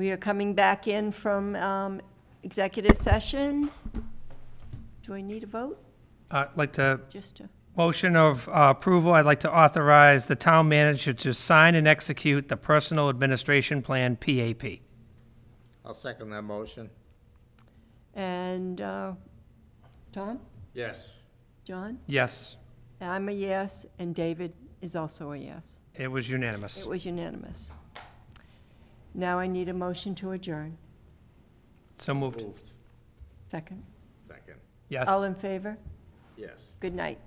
We are coming back in from um, executive session. Do I need a vote? Uh, I'd like to, Just to, motion of uh, approval, I'd like to authorize the town manager to sign and execute the Personnel Administration Plan, PAP. I'll second that motion. and, uh, Tom? Yes. John? Yes, I'm a yes, and David is also a yes. it was unanimous. It was unanimous. Now I need a motion to adjourn. So moved. Moved. Second. Second. Yes. All in favor? Yes. Good night.